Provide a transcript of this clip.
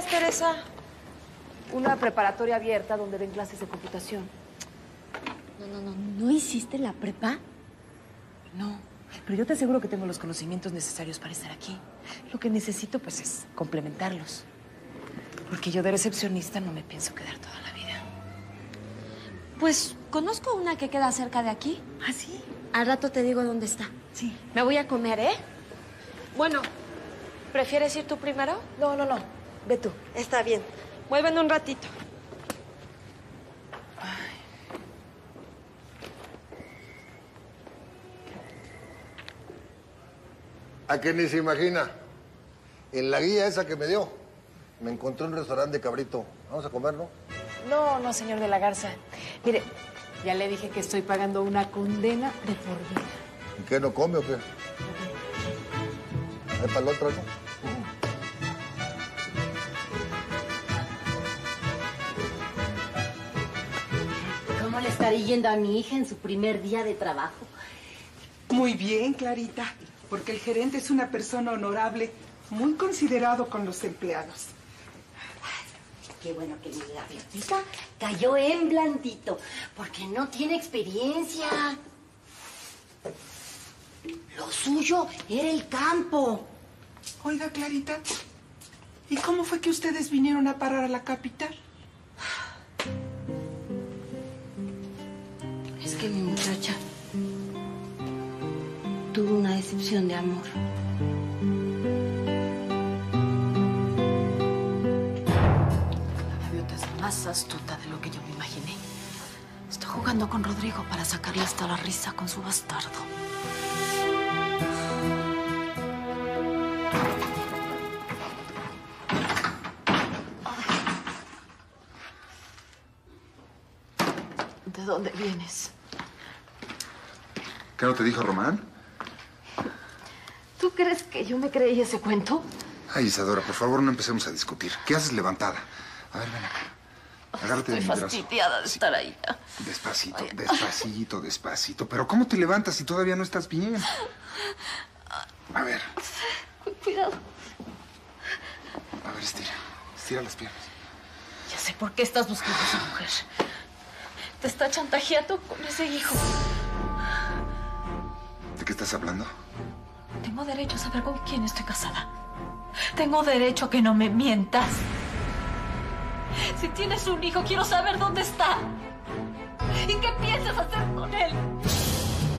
Teresa? Una preparatoria abierta donde ven clases de computación. No, no, no. ¿No hiciste la prepa? No, pero yo te aseguro que tengo los conocimientos necesarios para estar aquí. Lo que necesito, pues, es complementarlos. Porque yo de recepcionista no me pienso quedar toda la vida. Pues conozco una que queda cerca de aquí. ¿Ah, sí? Al rato te digo dónde está. Sí. Me voy a comer, ¿eh? Bueno, ¿prefieres ir tú primero? No, no, no. Ve tú. Está bien. Vuelven un ratito. A que ni se imagina. En la guía esa que me dio, me encontré un restaurante de cabrito. Vamos a comer, ¿no? No, no, señor de la Garza. Mire, ya le dije que estoy pagando una condena de por vida. ¿Y qué no come o qué? ¿Hay para el otro, no? ¿Cómo le estaré yendo a mi hija en su primer día de trabajo? Muy bien, Clarita, porque el gerente es una persona honorable, muy considerado con los empleados. Qué bueno que mi gaviotita cayó en blandito, porque no tiene experiencia. Lo suyo era el campo. Oiga, Clarita, ¿y cómo fue que ustedes vinieron a parar a la capital? Mi muchacha tuvo una decepción de amor. La gaviota es más astuta de lo que yo me imaginé. Está jugando con Rodrigo para sacarle hasta la risa con su bastardo. ¿De dónde vienes? ¿Qué no te dijo Román? ¿Tú crees que yo me creí ese cuento? Ay, Isadora, por favor, no empecemos a discutir. ¿Qué haces levantada? A ver, ven acá. Agárrate de Estoy mi brazo. fastidiada de estar ahí. Despacito, despacito, despacito. Pero ¿cómo te levantas si todavía no estás bien? A ver, Cuidado. a ver, estira. Estira las piernas. Ya sé por qué estás buscando a esa mujer. Te está chantajeando con ese hijo. ¿De qué estás hablando? Tengo derecho a saber con quién estoy casada. Tengo derecho a que no me mientas. Si tienes un hijo, quiero saber dónde está. ¿Y qué piensas hacer con él?